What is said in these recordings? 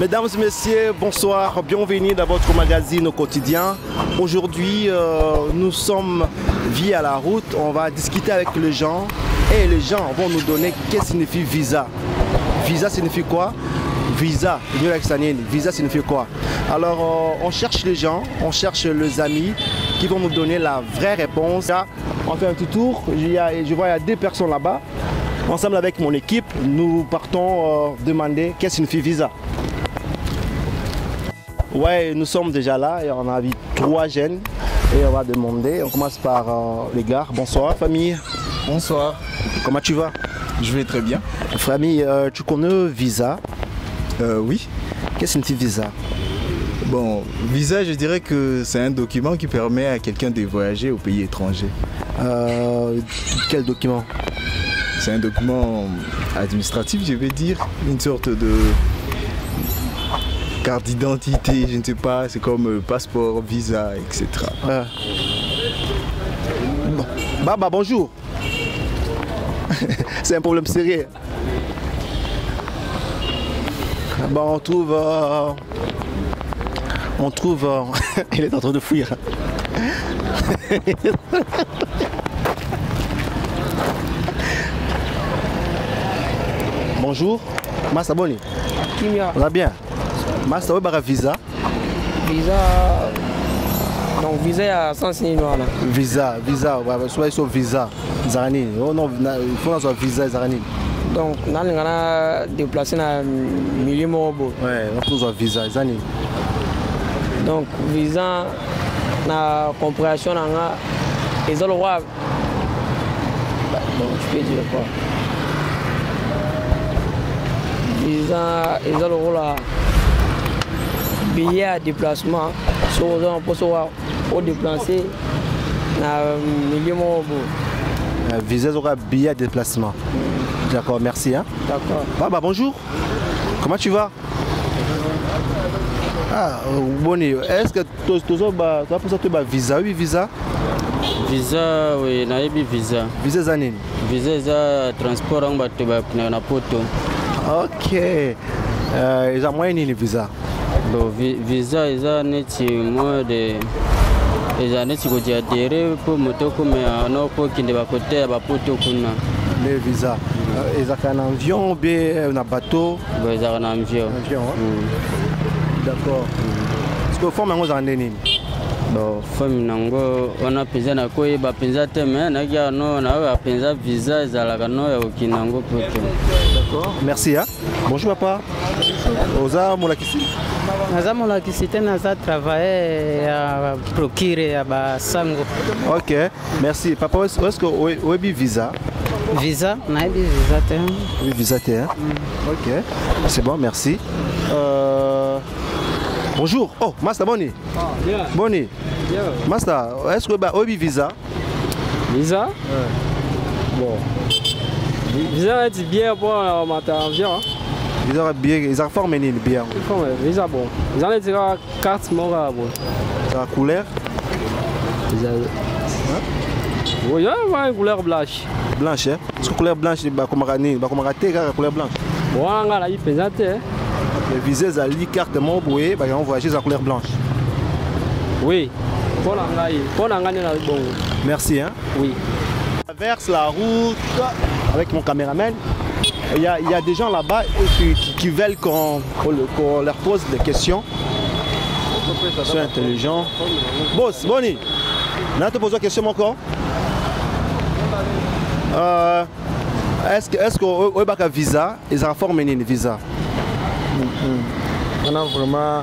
Mesdames et messieurs, bonsoir, bienvenue dans votre magazine au quotidien. Aujourd'hui, euh, nous sommes via la route, on va discuter avec les gens et les gens vont nous donner qu'est-ce que signifie visa. Visa signifie quoi? Visa, visa signifie quoi? Alors euh, on cherche les gens, on cherche les amis qui vont nous donner la vraie réponse. On fait un petit tour, je vois il y a deux personnes là-bas. Ensemble avec mon équipe, nous partons euh, demander qu'est-ce que signifie visa. Ouais, nous sommes déjà là et on a vu trois jeunes et on va demander. On commence par euh, les gars. Bonsoir famille. Bonsoir. Comment tu vas? Je vais très bien. Famille, euh, tu connais Visa? Euh, Oui. Qu'est-ce que signifie Visa? Bon, Visa, je dirais que c'est un document qui permet à quelqu'un de voyager au pays étranger. quel document? C'est un document administratif, je vais dire. Une sorte de carte d'identité, je ne sais pas, c'est comme euh, passeport, visa, etc. Baba, bonjour. c'est un problème sérieux. Bon, on trouve... Euh, on trouve... Euh, il est en train de fuir. Bonjour. Massa Boni. On va bien. Master oyo visa? Visa donc visa ya sens nini wana? Visa visa soki biso visa ezalaka nini? Fo nazwa visa nini? Donc nalinga na déplace na milieu moko boye. Tozwa visa eza nini? Donc visa na compréhension na nga eza lokwa je peux dire quoi? Visa eza lokola billet ya déplacement soki oza na mposo odeplace na milieu moko boye visa ezoka billet ya déplacement. D'accord merci hein? d'accord. Baba bonjour. Comment tu vas? Ah boni est ce que tozoposa to ba visa oyebi visa? Visa we nayebi visa. Visa eza nini? Visa eza transport bato bakendaka na poto. Ok. Eza moyen nini visa? Bon visa eza neti moyen de eza neti kodiadere mpo moto okomea no mpo okende bakote ya bapoto kuna. Nde visa ezalaka na avion be na bateau? Ezalaka na avion. Avion d'accord. Parceke forme yango ezalaka nde nini? Bon forme nango wana mpenza nakoyeba mpenza te me nakia no naoya mpenza visa ezalaka no ya kokende yango poto. D'accord. Merci hein? bonjour papa. Oza molakisi? Naza molakisi te naza travailler ya procure ya basango. Ok merci. Papa estce oyebi visa? Visa nayebi visa te. Oyebi visa te hein? mm. ok c'est bon merci. Euh... bonjour. Oh master boni. Ah, yeah. boni. Yeah. master est ce que oyebi visa? Visa bon. Visa neti bien mpo mata avion ezaka bien ezaka forme nini bien. Yango forme eza bon. Neti kaka carte moko kaka boye ezaka couleur eza couleur blanche. Blanche parce que couleur blanche bakomaka nini bakomaka te kaka couleur blanche. Carte moko boye bakango voyage eza couleur blanche. Oui. Merci hein? Oui. Traverse la route avec mon caméraman il y, a, il y a des gens là-bas qui, qui, veulent qu'on qu leur pose des questions. Ils sont intelligents. Boss, Bonnie, on te pose une question encore. Euh, est-ce que est-ce que visa ils ont formé une visa? On a vraiment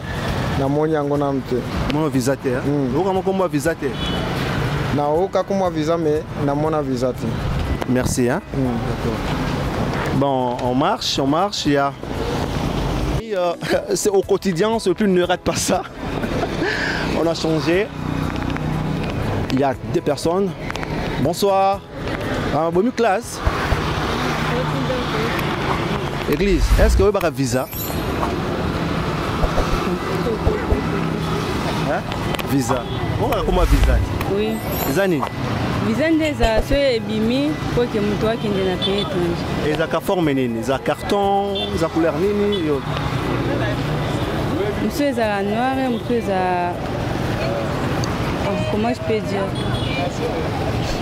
namoni yango nanu te mona visa te oyoka moko mwa visa te naoka komwa visa me namona visa te merci hein? Mm. Bon, on marche, on marche, il y a... Euh, c'est au quotidien, ce plus ne rate pas ça. on a changé. Il y a deux personnes. Bonsoir. Ah, bonne classe. Église, est-ce que vous avez un visa? Hein? Visa. Comment visa? Oui. Visa nini visa nde eza so ebimi mpo ke moto akende na pays étranger ezalaka forme nini? Eza carton eza couleur nini? Yo. Mosusu ezala noire mosusu eza Oh, comment je peux dire?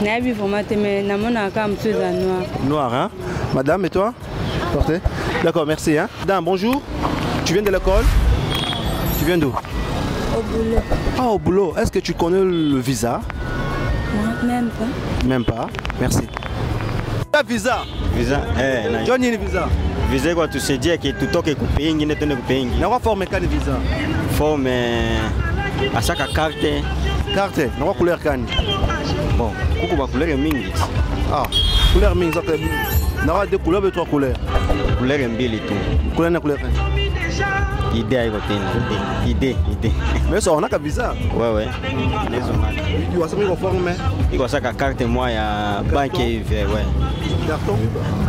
Nayebi vraiment te mais namonaka kaka eza noire. Noir, hein? Madame, et toi? Portez. D'accord, merci. Hein? Madame, bonjour. Tu viens de l'école? Tu viens d'où? Au boulot. Ah, au boulot. Est-ce que tu connais le visa? Même pas. Même pas. Merci. Visa. Visa eh, na John ni visa. Visa kwa tusaidia ke tutoke kupei ingine twende kupei ingine na kwa forme kani visa? Forme asaka karte carte. Na kwa couleur kani? Bon kuku bakulere mingi. Ah couleur mingi zote na kwa deux couleurs ou trois couleurs. Kulere mbili tu. Couleur na couleur kani aiko tena ide ide ide mais ça on a ka visa. Wewe nezomaka tu vas se forme iko saka karte mwa ya banki hivi we carton.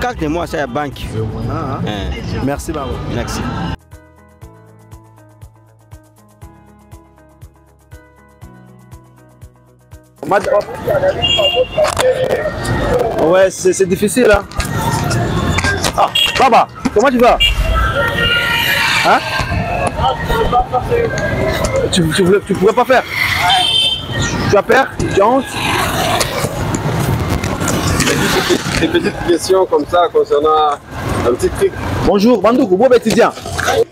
karte mwa sa ya banki ah ah. eh, merci baba merci. Ouais, c'est c'est difficile. Hein? Ah, Baba, comment tu vas? Hein tu, tu, voulais, tu pouvais pas faire Tu as peur Tu as honte Des petites questions comme ça concernant un petit truc. Bonjour, Bandoukou, bon étudiant.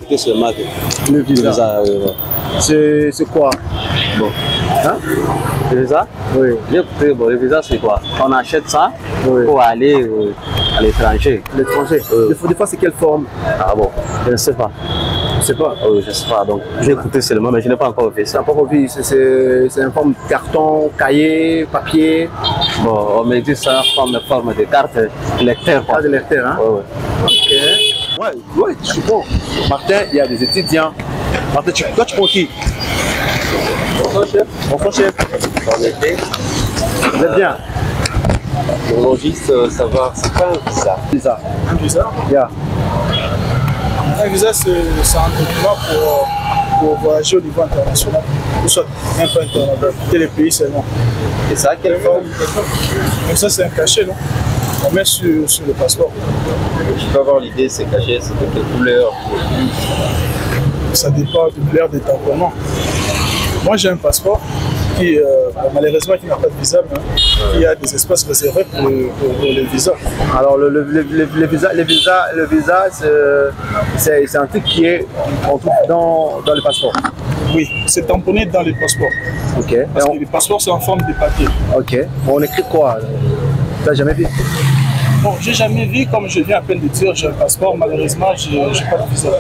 Qu'est-ce que Le visa, oui. c'est quoi Le visa Oui. Écouté, bon, le visa c'est quoi On achète ça Oui. pour aller euh, à l'étranger. L'étranger. Fois, des fois, c'est quelle forme Ah bon, je ne sais pas. Je sais pas. Oui, je ne sais pas. Donc, j'ai écouté seulement, mais je n'ai pas encore fait C'est ça. pas envie, c'est- c'est une forme de carton, cahier, papier, Bon, on me dit ça comme forme de carte lecteur. pas Quoi. de lecteur. Hein? Ouais, ouais. Ok. Ouais, ouais, je comprends. Martin, il y a des étudiants. Martin, tu, toi, tu prends qui? Mon chef. Mon chef. Vous êtes bien? Pour juste euh, savoir, c'est pas un visa? Visa. Un visa? Yeah. Un visa, c'est un document pour, pour voyager au niveau international, ou soit un peu international, quitter les pays seulement. Et ça a quelle forme Donc ça, c'est un cachet, non? On met sur, sur le passeport. Je peux avoir l'idée, c'est caché, c'est de quelle couleur Ça dépend du couleur des tamponnements. Moi, j'ai un passeport qui, euh, malheureusement, qui n'a pas de visa, mais hein, qui a des espaces réservés pour, le- pour- pour les visas. Alors, le, le, le, le- le visa, le visa, le visa c'est- un truc qui est on trouve dans, dans le passeport. Oui, c'est tamponné dans les passeports. Ok. Parce que les passeports, c'est en forme de papier. ok. On écrit quoi Tu n'as jamais vu? Bon, j'ai jamais vu, comme je viens à peine de dire, j'ai un passeport, malheureusement, j'ai j'ai pas de visa.